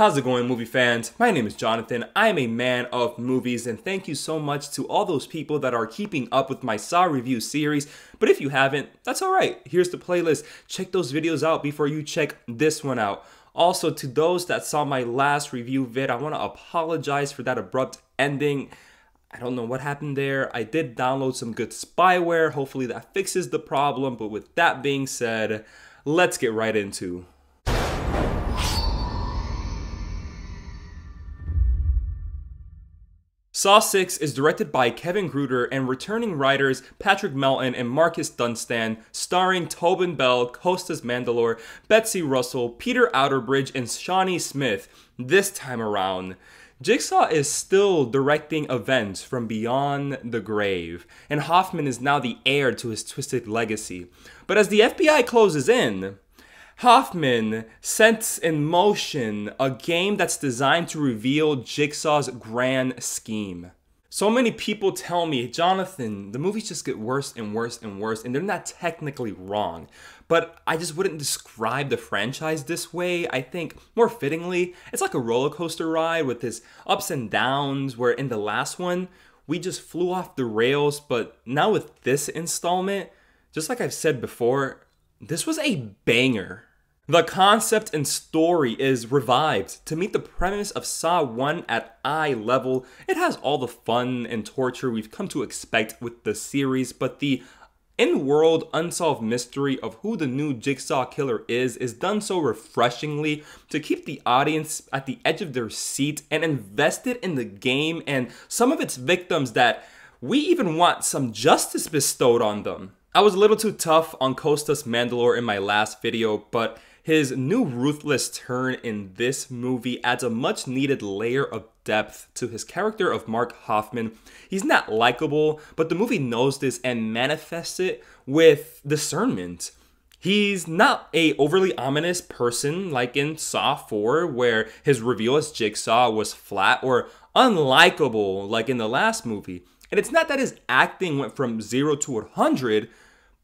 How's it going, movie fans? My name is Jonathan. I am a man of movies, and thank you so much to all those people that are keeping up with my Saw review series. But if you haven't, that's alright. Here's the playlist. Check those videos out before you check this one out. Also, to those that saw my last review vid, I want to apologize for that abrupt ending. I don't know what happened there. I did download some good spyware. Hopefully, that fixes the problem. But with that being said, let's get right into Saw 6 is directed by Kevin Greutert and returning writers Patrick Melton and Marcus Dunstan, starring Tobin Bell, Costas Mandylor, Betsy Russell, Peter Outerbridge, and Shawnee Smith. This time around, Jigsaw is still directing events from beyond the grave, and Hoffman is now the heir to his twisted legacy. But as the FBI closes in, Hoffman sets in motion a game that's designed to reveal Jigsaw's grand scheme. So many people tell me, Jonathan, the movies just get worse and worse and worse, and they're not technically wrong. But I just wouldn't describe the franchise this way. I think more fittingly, it's like a roller coaster ride with its ups and downs, where in the last one, we just flew off the rails, but now with this installment, just like I've said before, this was a banger. The concept and story is revived to meet the premise of Saw 1 at eye level. It has all the fun and torture we've come to expect with the series, but the in world unsolved mystery of who the new Jigsaw killer is is done so refreshingly to keep the audience at the edge of their seat and invested in the game and some of its victims that we even want some justice bestowed on them. I was a little too tough on Costas Mandylor in my last video, but his new ruthless turn in this movie adds a much needed layer of depth to his character of Mark Hoffman. He's not likable, but the movie knows this and manifests it with discernment. He's not a overly ominous person like in Saw 4 where his reveal as Jigsaw was flat or unlikable like in the last movie. And it's not that his acting went from 0 to 100,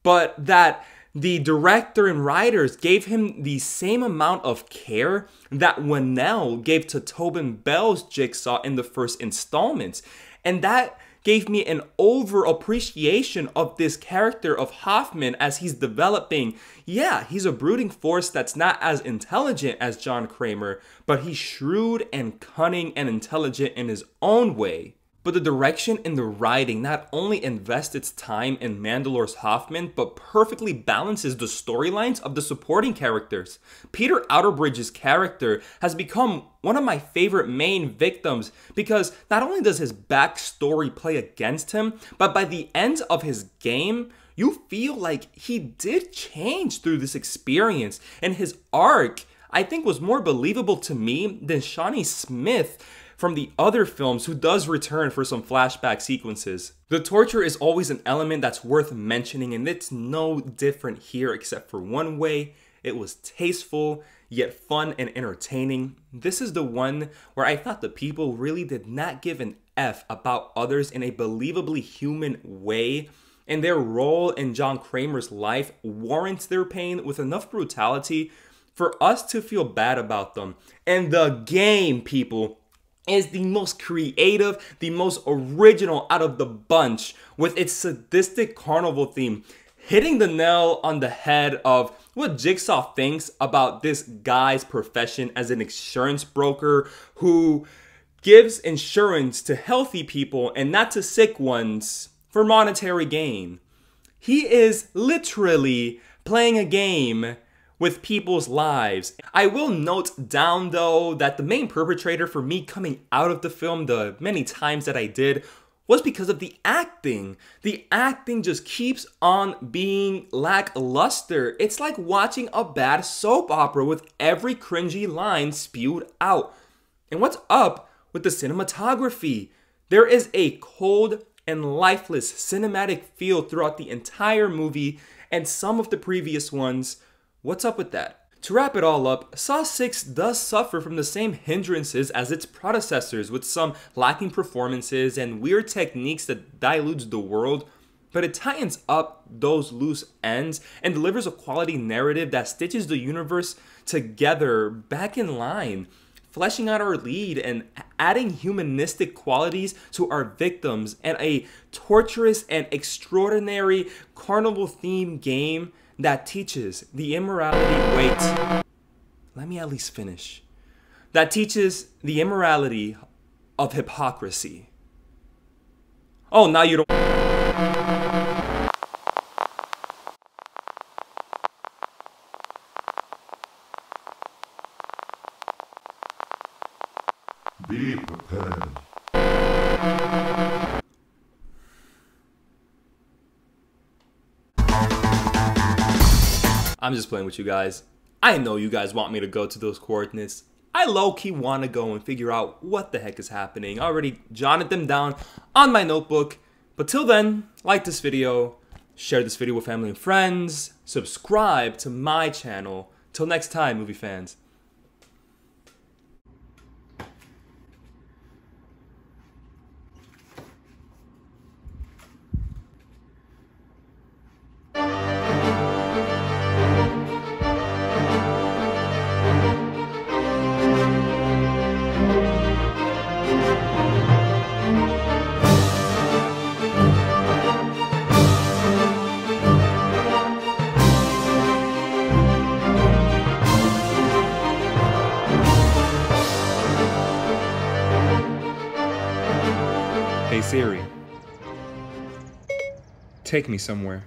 but that the director and writers gave him the same amount of care that Whannell gave to Tobin Bell's Jigsaw in the first installments. And that gave me an over appreciation of this character of Hoffman as he's developing. Yeah, he's a brooding force that's not as intelligent as John Kramer, but he's shrewd and cunning and intelligent in his own way. But the direction and the writing not only invests its time in Mandylor's Hoffman, but perfectly balances the storylines of the supporting characters. Peter Outerbridge's character has become one of my favorite main victims because not only does his backstory play against him, but by the end of his game, you feel like he did change through this experience, and his arc, I think, was more believable to me than Shawnee Smith from the other films who does return for some flashback sequences. The torture is always an element that's worth mentioning, and it's no different here except for one way. It was tasteful, yet fun and entertaining. This is the one where I thought the people really did not give an F about others in a believably human way and their role in John Kramer's life warrants their pain with enough brutality for us to feel bad about them. And the game, people, is the most creative, the most original out of the bunch with its sadistic carnival theme, hitting the nail on the head of what Jigsaw thinks about this guy's profession as an insurance broker who gives insurance to healthy people and not to sick ones for monetary gain. He is literally playing a game with people's lives. I will note down though that the main perpetrator for me coming out of the film the many times that I did was because of the acting. The acting just keeps on being lackluster. It's like watching a bad soap opera with every cringy line spewed out. And what's up with the cinematography? There is a cold and lifeless cinematic feel throughout the entire movie, and some of the previous ones What's up with that? To wrap it all up, Saw 6 does suffer from the same hindrances as its predecessors, with some lacking performances and weird techniques that dilutes the world, but it tightens up those loose ends and delivers a quality narrative that stitches the universe together back in line. fleshing out our lead and adding humanistic qualities to our victims and a torturous and extraordinary carnival themed game that teaches the immorality. Wait, let me at least finish. That teaches the immorality of hypocrisy. Oh, now you don't. Be prepared. I'm just playing with you guys. I know you guys want me to go to those coordinates. I low key want to go and figure out what the heck is happening. I already jotted them down on my notebook. But till then, like this video, share this video with family and friends, subscribe to my channel. Till next time, movie fans. Take me somewhere.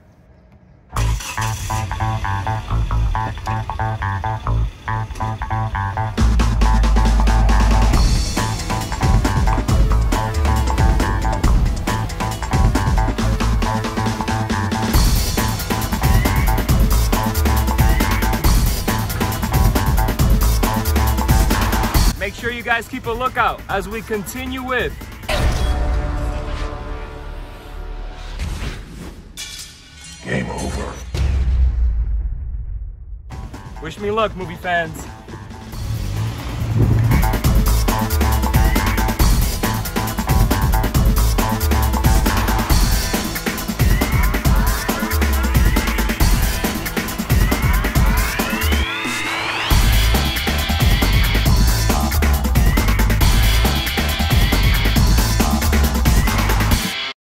Make sure you guys keep a lookout as we continue with Game over. Wish me luck, movie fans.